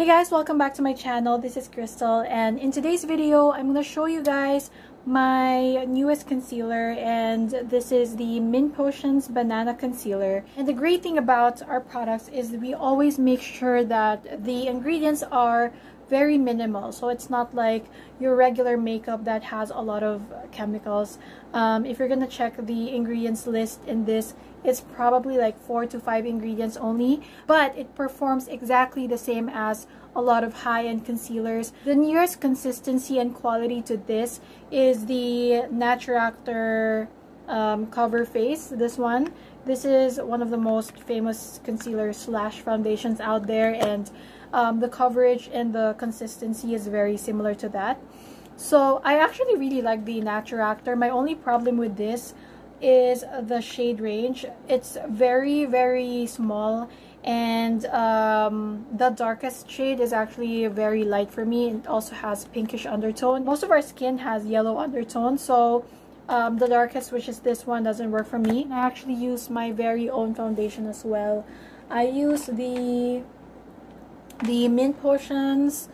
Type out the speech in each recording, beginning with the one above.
Hey guys, welcome back to my channel. This is Crystal and in today's video, I'm going to show you guys my newest concealer and this is the Mint Potions Banana Concealer. And the great thing about our products is we always make sure that the ingredients are very minimal so it's not like your regular makeup that has a lot of chemicals um, if you're gonna check the ingredients list in this it's probably like four to five ingredients only but it performs exactly the same as a lot of high-end concealers the nearest consistency and quality to this is the Naturactor um, cover face this one this is one of the most famous concealers slash foundations out there and um, the coverage and the consistency is very similar to that. So I actually really like the Naturactor. My only problem with this is the shade range. It's very, very small and um, the darkest shade is actually very light for me. It also has pinkish undertone. Most of our skin has yellow undertone, so um, the darkest, which is this one, doesn't work for me. I actually use my very own foundation as well. I use the the Mint Potions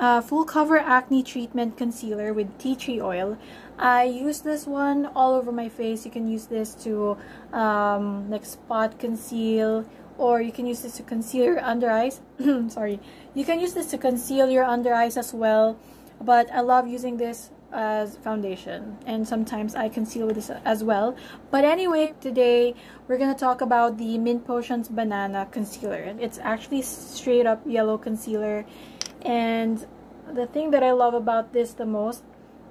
uh, Full Cover Acne Treatment Concealer with tea tree oil. I use this one all over my face. You can use this to um, like spot conceal or you can use this to conceal your under eyes. Sorry. You can use this to conceal your under eyes as well. But I love using this as foundation and sometimes I conceal with this as well but anyway today we're gonna talk about the Mint Potions Banana Concealer it's actually straight up yellow concealer and the thing that I love about this the most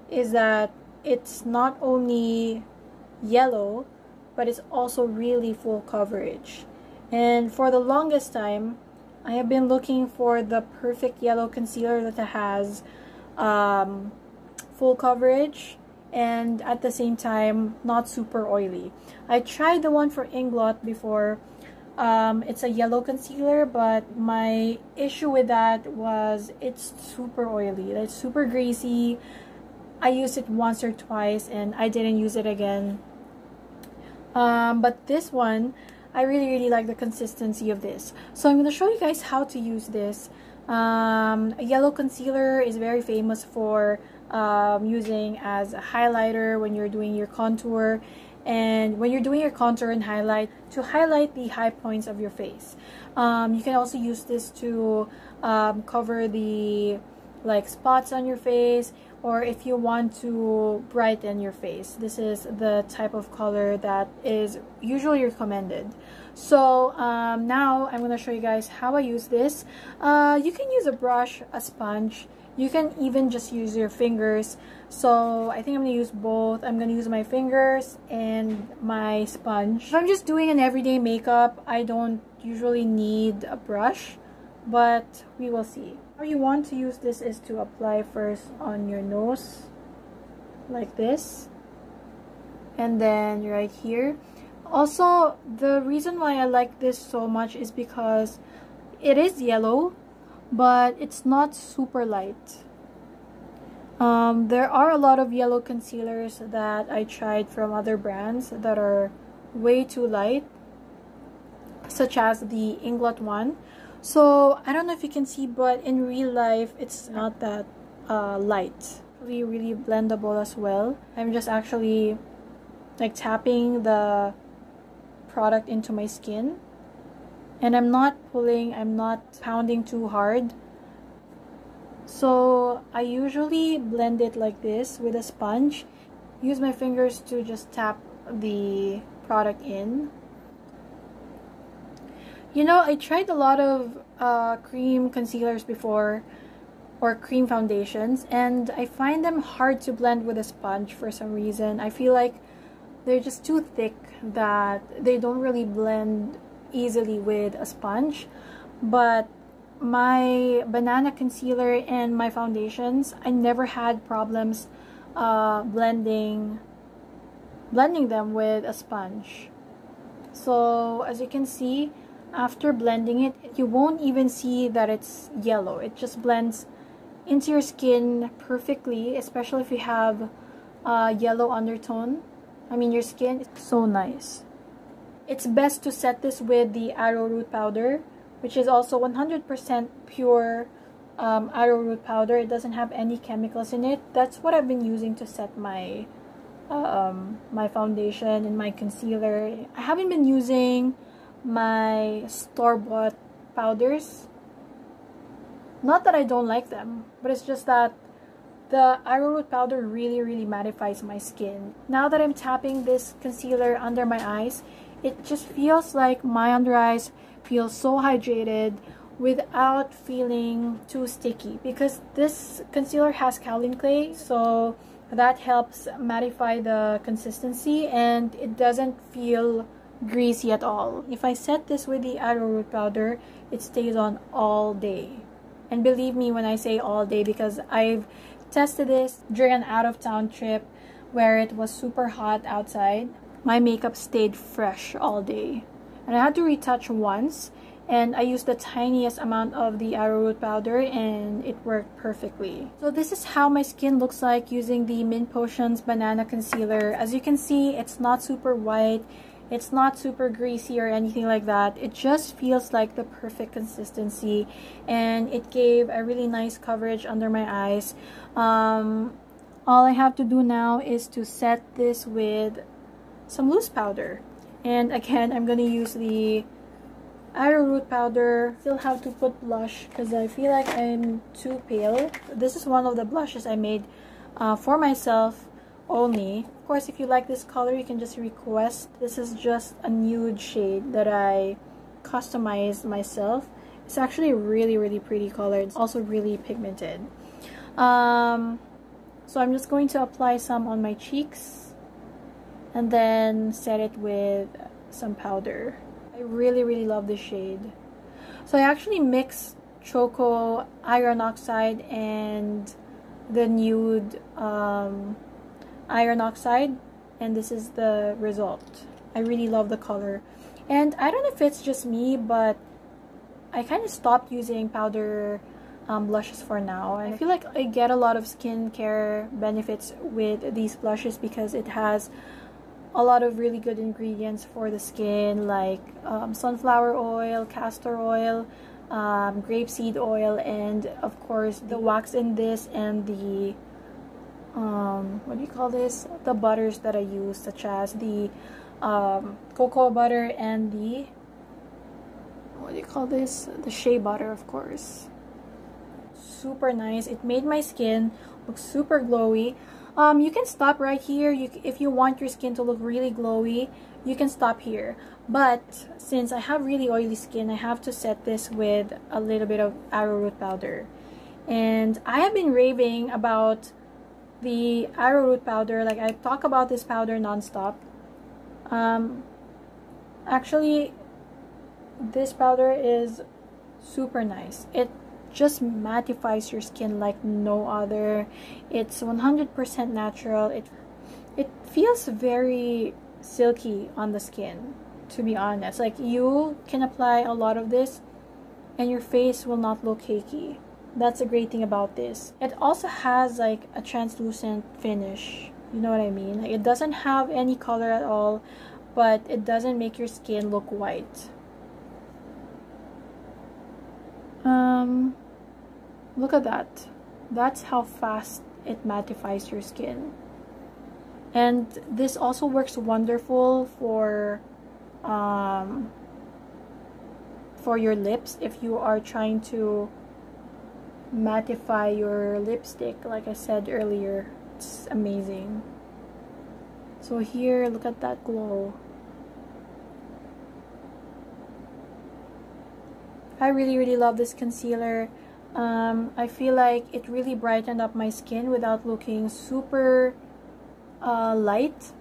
is that it's not only yellow but it's also really full coverage and for the longest time I have been looking for the perfect yellow concealer that has um, full coverage and at the same time not super oily. I tried the one for Inglot before. Um, it's a yellow concealer but my issue with that was it's super oily. It's super greasy. I used it once or twice and I didn't use it again. Um, but this one, I really really like the consistency of this. So I'm going to show you guys how to use this. Um, a yellow concealer is very famous for um, using as a highlighter when you're doing your contour and when you're doing your contour and highlight to highlight the high points of your face. Um, you can also use this to um, cover the like spots on your face or if you want to brighten your face. This is the type of color that is usually recommended. So um, now I'm going to show you guys how I use this. Uh, you can use a brush, a sponge, you can even just use your fingers. So I think I'm going to use both. I'm going to use my fingers and my sponge. If I'm just doing an everyday makeup, I don't usually need a brush, but we will see. How you want to use this is to apply first on your nose, like this, and then right here. Also, the reason why I like this so much is because it is yellow but it's not super light. Um, there are a lot of yellow concealers that I tried from other brands that are way too light, such as the Inglot one. So I don't know if you can see, but in real life, it's not that uh, light. Really, really blendable as well. I'm just actually like tapping the product into my skin and I'm not pulling I'm not pounding too hard. So I usually blend it like this with a sponge. Use my fingers to just tap the product in. You know I tried a lot of uh, cream concealers before or cream foundations and I find them hard to blend with a sponge for some reason. I feel like they're just too thick that they don't really blend easily with a sponge. But my banana concealer and my foundations I never had problems uh, blending blending them with a sponge. So as you can see after blending it you won't even see that it's yellow. It just blends into your skin perfectly especially if you have a yellow undertone. I mean your skin is so nice it's best to set this with the arrowroot powder which is also 100% pure um, arrowroot powder. It doesn't have any chemicals in it. That's what I've been using to set my um, my foundation and my concealer. I haven't been using my store-bought powders. Not that I don't like them, but it's just that the arrowroot powder really, really mattifies my skin. Now that I'm tapping this concealer under my eyes, it just feels like my under eyes feel so hydrated without feeling too sticky because this concealer has kaolin clay so that helps mattify the consistency and it doesn't feel greasy at all. If I set this with the arrowroot powder, it stays on all day. And believe me when I say all day because I've tested this during an out-of-town trip where it was super hot outside. My makeup stayed fresh all day. And I had to retouch once and I used the tiniest amount of the arrowroot powder and it worked perfectly. So this is how my skin looks like using the Mint Potions Banana Concealer. As you can see, it's not super white. It's not super greasy or anything like that. It just feels like the perfect consistency and it gave a really nice coverage under my eyes. Um, all I have to do now is to set this with some loose powder. And again, I'm to use the arrowroot powder. Still have to put blush because I feel like I'm too pale. This is one of the blushes I made uh, for myself only. Of course, if you like this color, you can just request. This is just a nude shade that I customized myself. It's actually a really, really pretty color. It's also really pigmented. Um, so I'm just going to apply some on my cheeks and then set it with some powder. I really, really love this shade. So I actually mixed Choco Iron Oxide and the nude um, Iron Oxide and this is the result. I really love the color. And I don't know if it's just me, but I kind of stopped using powder um, blushes for now. I feel like I get a lot of skincare benefits with these blushes because it has a lot of really good ingredients for the skin like um, sunflower oil, castor oil, um, grapeseed oil, and of course the wax in this and the um, what do you call this? The butters that I use such as the um, cocoa butter and the what do you call this? The shea butter of course. Super nice. It made my skin look super glowy. Um, you can stop right here. You, if you want your skin to look really glowy, you can stop here. But since I have really oily skin, I have to set this with a little bit of arrowroot powder. And I have been raving about the arrowroot powder. Like I talk about this powder nonstop. Um, actually, this powder is super nice. It just mattifies your skin like no other. It's 100% natural. It it feels very silky on the skin, to be honest. Like you can apply a lot of this and your face will not look cakey. That's a great thing about this. It also has like a translucent finish. You know what I mean? Like it doesn't have any color at all, but it doesn't make your skin look white. Um, look at that. That's how fast it mattifies your skin. And this also works wonderful for um, for your lips if you are trying to mattify your lipstick like I said earlier. It's amazing. So here, look at that glow. I really, really love this concealer. Um, I feel like it really brightened up my skin without looking super uh, light.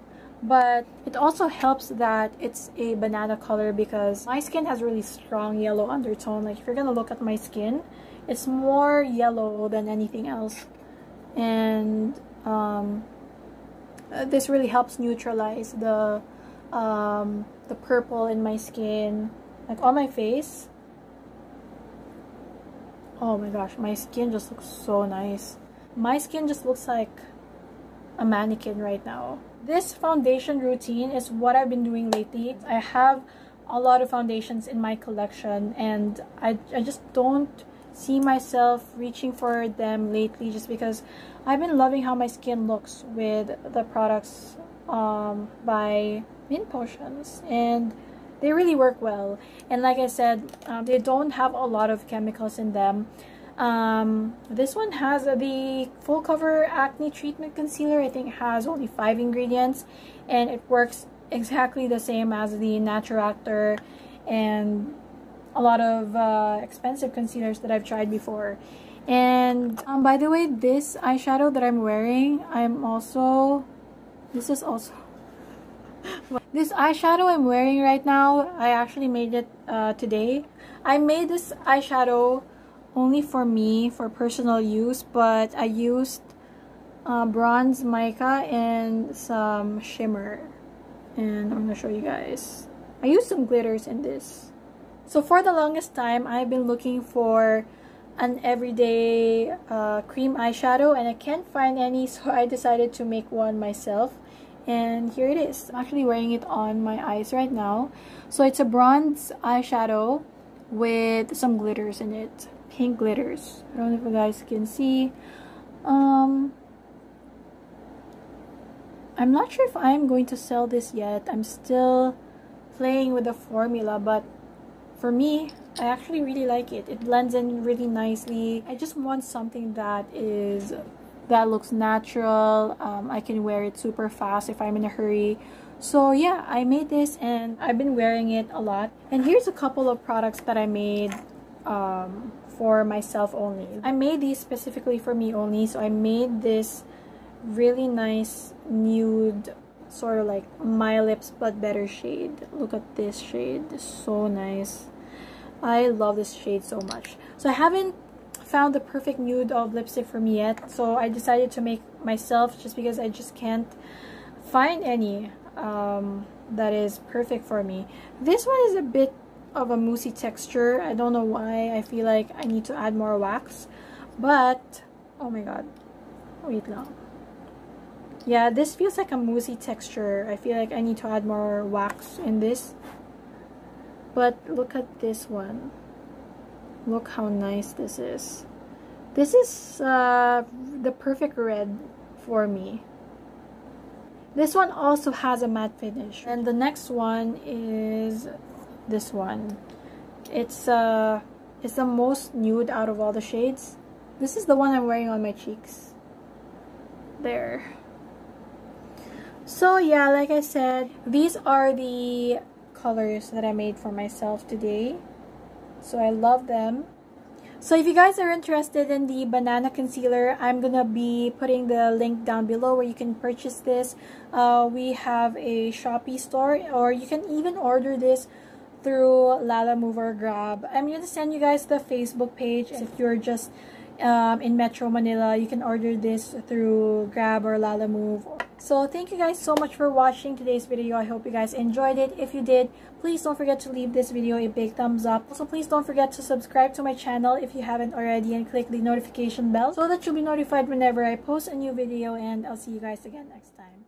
But it also helps that it's a banana color because my skin has really strong yellow undertone. Like if you're gonna look at my skin, it's more yellow than anything else. And um, uh, this really helps neutralize the um, the purple in my skin. Like on my face, Oh my gosh, my skin just looks so nice. My skin just looks like a mannequin right now. This foundation routine is what I've been doing lately. I have a lot of foundations in my collection and I, I just don't see myself reaching for them lately just because I've been loving how my skin looks with the products um, by Mint Potions and they really work well. And like I said um, they don't have a lot of chemicals in them. Um, this one has the full cover acne treatment concealer. I think has only five ingredients and it works exactly the same as the Naturactor and a lot of uh, expensive concealers that I've tried before. And um, by the way this eyeshadow that I'm wearing I'm also this is also this eyeshadow I'm wearing right now, I actually made it uh, today. I made this eyeshadow only for me, for personal use, but I used uh, bronze mica and some shimmer. And I'm to show you guys. I used some glitters in this. So for the longest time, I've been looking for an everyday uh, cream eyeshadow and I can't find any so I decided to make one myself and here it is. I'm actually wearing it on my eyes right now. So it's a bronze eyeshadow with some glitters in it. Pink glitters. I don't know if you guys can see. Um, I'm not sure if I'm going to sell this yet. I'm still playing with the formula, but for me, I actually really like it. It blends in really nicely. I just want something that is that looks natural. Um, I can wear it super fast if I'm in a hurry. So yeah, I made this and I've been wearing it a lot. And here's a couple of products that I made um, for myself only. I made these specifically for me only. So I made this really nice nude sort of like my lips but better shade. Look at this shade. So nice. I love this shade so much. So I haven't found the perfect nude of lipstick for me yet. So I decided to make myself just because I just can't find any um, that is perfect for me. This one is a bit of a moussey texture. I don't know why. I feel like I need to add more wax. But, oh my god. Wait long. Yeah, this feels like a moussey texture. I feel like I need to add more wax in this. But look at this one. Look how nice this is. This is uh, the perfect red for me. This one also has a matte finish. And the next one is this one. It's uh it's the most nude out of all the shades. This is the one I'm wearing on my cheeks. There. So yeah, like I said, these are the colors that I made for myself today. So I love them. So if you guys are interested in the banana concealer, I'm gonna be putting the link down below where you can purchase this. Uh, we have a Shopee store or you can even order this through Lalamove or Grab. I'm gonna send you guys the Facebook page if you're just um, in Metro Manila. You can order this through Grab or Lalamove. So thank you guys so much for watching today's video. I hope you guys enjoyed it. If you did, please don't forget to leave this video a big thumbs up. Also, please don't forget to subscribe to my channel if you haven't already and click the notification bell so that you'll be notified whenever I post a new video and I'll see you guys again next time.